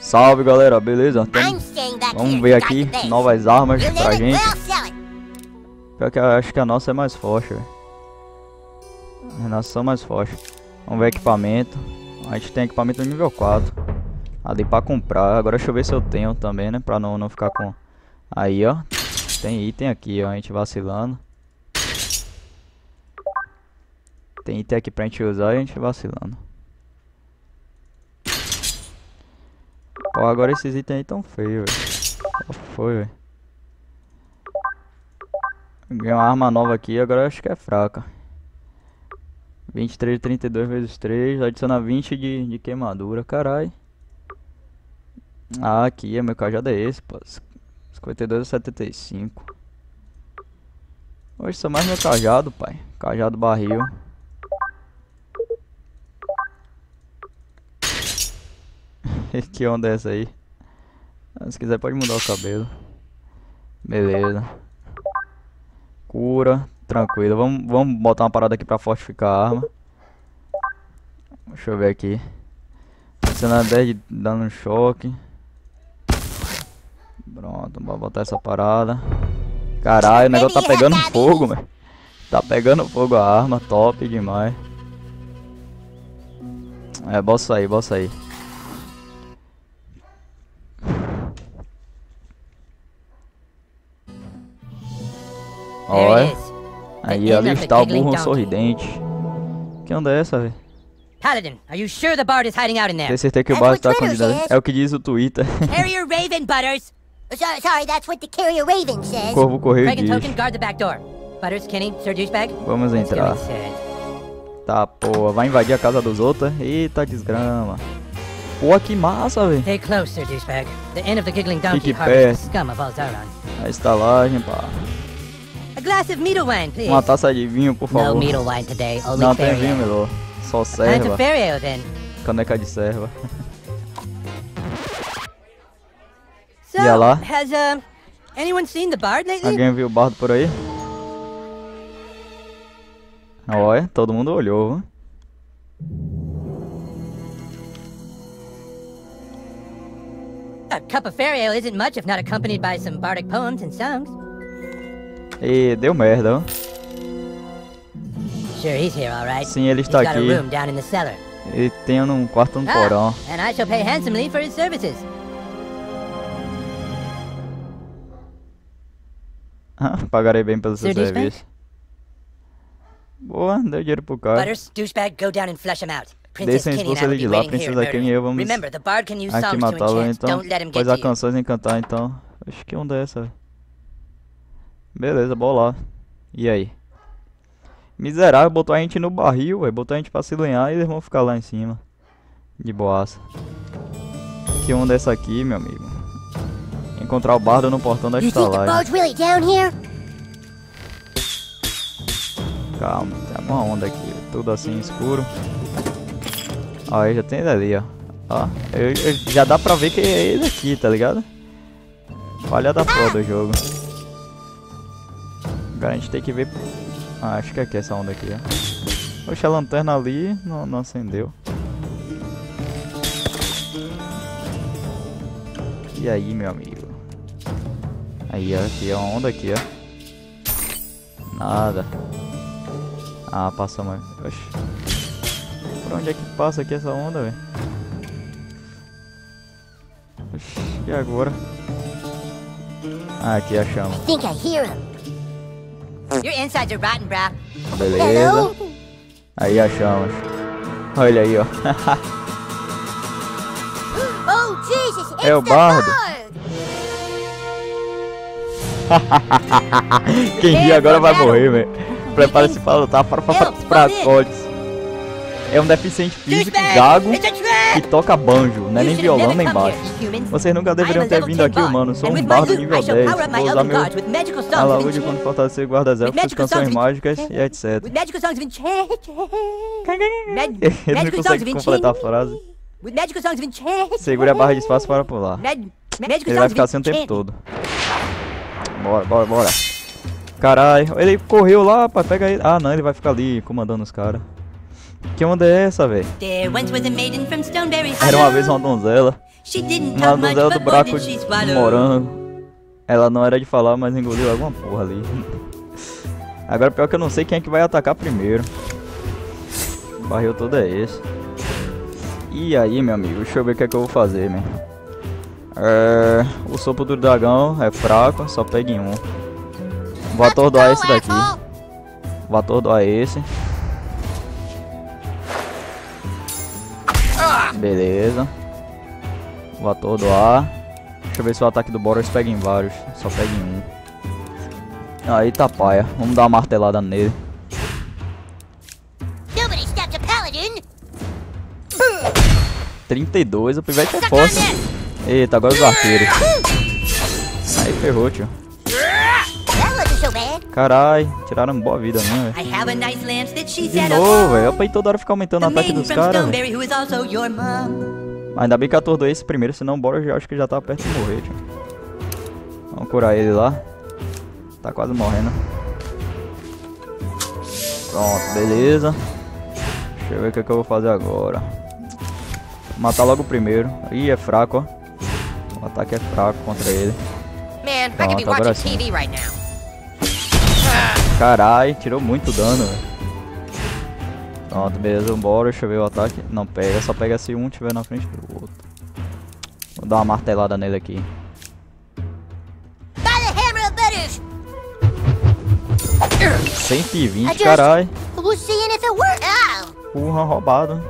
Salve galera, beleza? Tem... Vamos ver aqui novas armas pra gente. Pior que eu acho que a nossa é mais forte, velho. As nossas são mais fortes. Vamos ver equipamento. A gente tem equipamento nível 4. Ali pra comprar. Agora deixa eu ver se eu tenho também, né? Pra não, não ficar com... Aí, ó. Tem item aqui, ó. A gente vacilando. Tem item aqui pra gente usar e a gente vacilando. Ó, agora esses itens aí tão feios, velho. Foi, velho? Ganhei uma arma nova aqui, agora acho que é fraca. 23, 32 vezes 3, adiciona 20 de, de queimadura, carai. Ah, aqui, meu cajado é esse, pô. 52 a 75. Hoje só mais meu cajado, pai. Cajado barril. que onda é essa aí? Ah, se quiser pode mudar o cabelo. Beleza. Cura. Tranquilo. Vamos, vamos botar uma parada aqui pra fortificar a arma. Deixa eu ver aqui. Adiciona 10 de dano choque. Pronto, vamos botar essa parada. Caralho, o negócio tá pegando fogo, velho. Tá pegando fogo a arma, top demais. É, bossa aí, bossa aí. Olha. Aí ali está o burro sorridente. Que onda é essa, velho? Paladin, are you sure the bard is hiding out in there? Tem certeza que o bard está escondido ali? É o que diz o Twitter. Carrier Raven, Butters. So, sorry, that's what the Carrier Raven says. Corvo correio diz. Token, guard the back door. Butters, Kenny, Sir Douchebag. Vamos entrar. Tá, pô, vai invadir a casa dos outros? Eita desgrama. Pô, que massa, velho. Stay close, Sir Douchebag. The inn of the Giggling Donkey Fique harbors the scum of Alzaron. A estalagem, pá. Uma taça de vinho, por No favor. meadle wine today, only Não tem vinho, melhor. Só serva. Caneca de serva. So, Yeah, lá. has uh, anyone seen the bard lately? Alguém viu o bardo por aí? Olha, todo mundo olhou, viu? A cup of fairy ale isn't much if not accompanied by some bardic poems and songs. E deu merda, ó. Sure, he's here, all right. Sim, ele está aqui. Ele tem um quarto no porão. Ah, and I shall pay handsomely for his services. Ah, Pagarei bem pelo seu serviço. Boa, deu dinheiro pro cara. Butters, douchebag, go down and flush him out. Princess Deixem expulso ele be de lá, waiting here Princesa in Kenny e eu vamos Remember, the bard can use aqui matá-lo, então. Pois há you. canções encantar, então. Acho que onda é essa, velho. Beleza, bora lá. E aí? Miserável, botou a gente no barril, velho. Botou a gente pra se lenhar e eles vão ficar lá em cima. De boaça. Que onda é essa aqui, meu amigo? Encontrar o bardo no portão da estalagem. really? Calma, tem uma onda aqui. Tudo assim escuro. Aí já tem ele ali, ó. Ó, eu- eu- já dá pra ver que é ele aqui, tá ligado? Falha da porra do jogo. Agora a gente tem que ver. Ah, acho que é aqui essa onda aqui, ó. Poxa, a lanterna ali não, não acendeu. E aí, meu amigo? Aí, ó, aqui é uma onda aqui, ó. Nada. Ah, passou mais. Oxi. Por onde é que passa aqui essa onda, velho? E agora? Ah, aqui achamos. I think I hear. Your insides are rotten, brah. Beleza. Aí achamos. Olha aí, ó. Oh, Jesus, É o bardo. bard! Quem rir agora vai morrer, velho. Prepare-se para lutar para para para. É um deficiente físico gago que toca banjo, não é nem violão nem baixo. Vocês nunca deveriam ter vindo 10 aqui, bard, mano. Sou um bardo nível I shall 10. power up my Vou usar meu guards with magical songs a of laúde enchant- quando fortalecer guardas elfos, canções mágicas e etc. Ele não consegue completar a frase. Segure a barra de espaço para pular. Ele vai ficar assim o tempo todo. Bora, bora, bora. Caralho, ele correu lá, pai, pega ele. Ah, não, ele vai ficar ali comandando os caras. Que onda é essa, velho? Era uma vez uma donzela. Mademoiselle do buraco de morango. Ela não era de falar, mas engoliu alguma porra ali. Agora pior que eu não sei quem é que vai atacar primeiro. O barril todo é esse. E aí, meu amigo, deixa eu ver o que é que eu vou fazer, man. É, o sopro do dragão é fraco, só pegue em um. Vou atordoar esse daqui. Vou atordoar esse. Beleza. Vou atordoar. Deixa eu ver se o ataque do Boros pega em vários. Só pega em um. Aí tá paia. Vamos dar uma martelada nele. 32, o pivete é forte. Eita, agora os arqueiros. Aí ferrou, tio. Carai, tiraram boa vida velho. De novo, velho. Pra toda hora ficar aumentando o ataque dos caras. Ainda bem que atordoei esse primeiro, senão o Boros já acho que já tá perto de morrer, tio. Vamos curar ele lá. Tá quase morrendo. Pronto, beleza. Deixa eu ver o que, é que eu vou fazer agora. Matar logo o primeiro. Ih, é fraco, ó. O ataque é fraco contra ele. Pronto, agora sim. Carai, tirou muito dano, velho. Pronto, beleza, bora, deixa eu ver o ataque. Não pega, só pega se um tiver na frente do outro. Vou dar uma martelada nele aqui. 120, carai. Porra, roubado.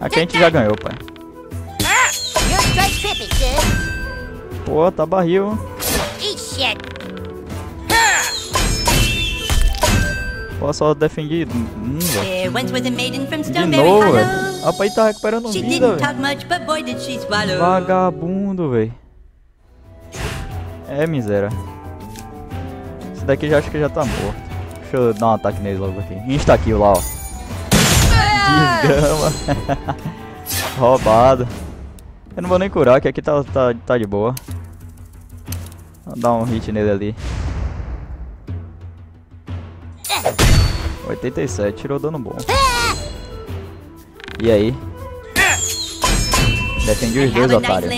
Aqui a gente já ganhou, pai. Pô, tá barril. Pô, só defendi um, De novo, velho. A pai tá recuperando vida, velho. Vagabundo, velho. É, miséria. Esse daqui já acho que já tá morto. Deixa eu dar um ataque nele logo aqui. Insta-kill lá, ó. Desgrama. Roubado. Eu não vou nem curar, que aqui tá, tá, tá de boa. Vou dar um hit nele ali. 87, tirou dano bom. E aí? Defendi os dois, otário.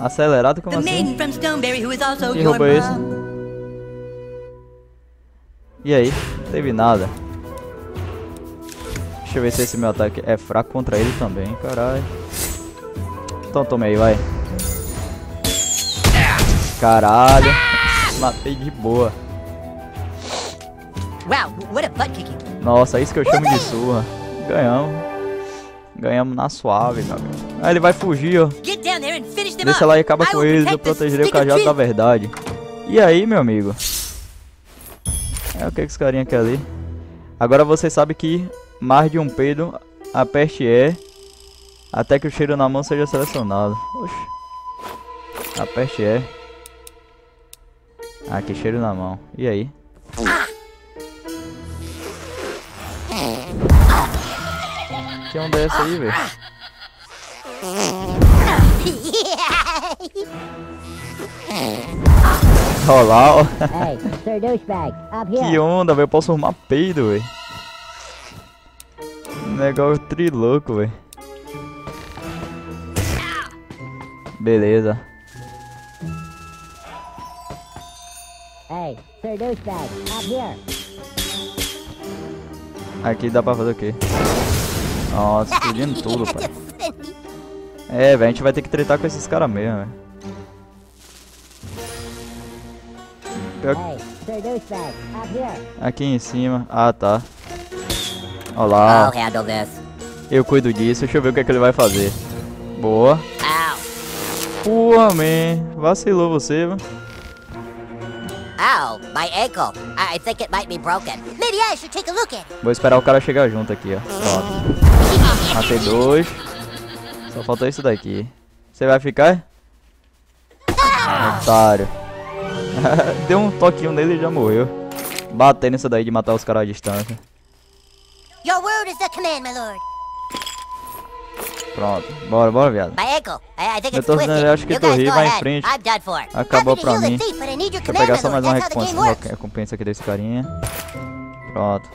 Acelerado como assim? Quem roubou esse? E aí? Não teve nada. Deixa eu ver se esse meu ataque é fraco contra ele também, caralho. Então toma aí, vai. Caralho. Matei de boa. Nossa, é isso que eu chamo de surra. Ganhamos. Ganhamos na suave, meu amigo. Ah, ele vai fugir, ó. Deixa lá e acaba com eles. Eu protegerei o cajado da verdade. E aí, meu amigo? É o que esse carinha quer ali. Agora você sabe que mais de um peido, aperte E até que o cheiro na mão seja selecionado. Oxi. Aperte E. Ah, que cheiro na mão. E aí? Que onda é essa aí, velho? Olha lá, ó. que onda, velho. Eu posso arrumar peido, velho. Negócio trilouco, velho. Beleza. Hey, Sir Douchebag, up here. Aqui dá pra fazer o quê? Nossa, explodindo tudo, pai. É, velho, a gente vai ter que tretar com esses caras mesmo, velho. Aqui em cima. Ah, tá. Olá. Eu cuido disso. Deixa eu ver o que, é que ele vai fazer. Boa. Pô, man. Vacilou você, mano. Ow, my ankle. I think it might be broken. Maybe I should take a look at it. Vou esperar o cara chegar junto aqui, ó. Pronto. Matei dois. Só faltou isso daqui. Você vai ficar? Otário. Deu um toquinho nele e já morreu. Batendo nisso daí de matar os caras à distância. Your word is the command, my lord. Pronto, bora, bora, viado. Eu tô eu acho que tô rico, vai em frente. Acabou pra mim. Eu pegar só mais uma recompensa, recompensa aqui desse carinha. Pronto.